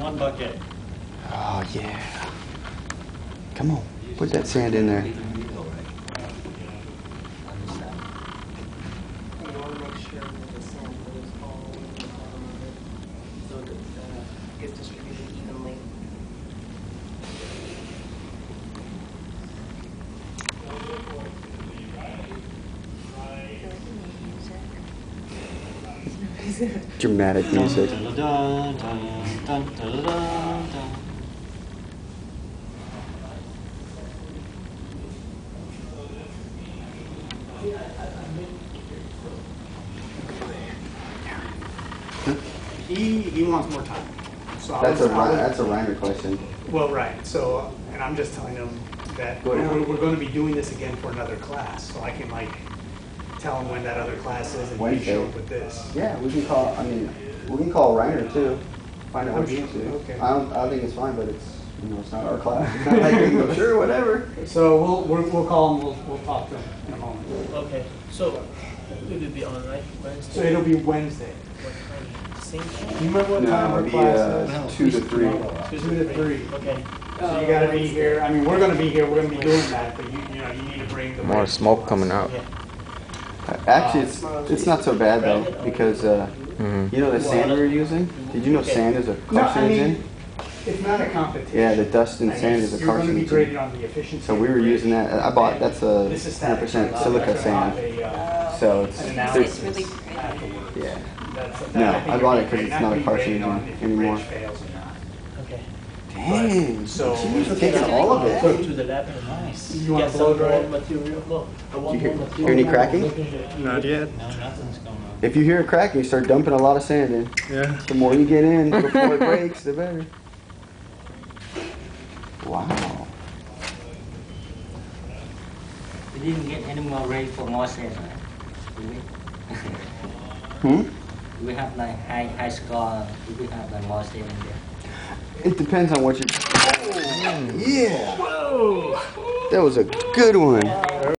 One bucket. Oh yeah. Come on, put that sand in there. You Dramatic music. He, he wants more time. So That's was- a I was- that's a Reiner question. Well, right, so, and I'm just telling him that Go we're, we're gonna be doing this again for another class, so I can like tell him when that other class is and he Wednesday. show up with this. Yeah, we can call. I mean, we can call Reiner too. Find out I'm what he sure- wants to okay. I don't. I think it's fine, but it's you know it's not our class. It's not like we can go, sure, whatever. So we'll, we'll, we'll call him, we'll, we'll talk to him in a moment. Okay, so it will be on right So it'll be Wednesday. What time? Same Do time? you remember what time our it'll be class uh, is? two to three. Two to three. Okay. So you gotta be here, I mean, we're gonna be here, we're gonna be doing that, but you, you know, you need to bring the. More smoke coming out. Yeah. Uh, Actually, it's it's not so bad though because uh, Mhm. you know the sand we were using. Did you know sand is a No, I carcinogen? mean, it's not a competition. Yeah, the dust and I sand is a You're gonna be graded carcinogen. on the. So we were using that. I bought that's a This is 100% silica that's gonna have sand. uh, So it's It's really pretty. yeah. No, I think I you're bought it because it's not a being graded on carcinogen if your anymore. fails or not. Okay. Dang. So- She's taking all of it. To the lab and Nice. You want get to some blow dry? material. No, I want you hear- more hear any cracking? Not yet. No, nothing's going on. If you hear a cracking, you start dumping a lot of sand in. Yeah. The more you get in before it breaks, the better. Wow. We didn't get any more rain for more sand, right? Do we? Hmm? we have like high high score. We have like more sand in there? It depends on what you. Oh, yeah. Whoa. That was a good one.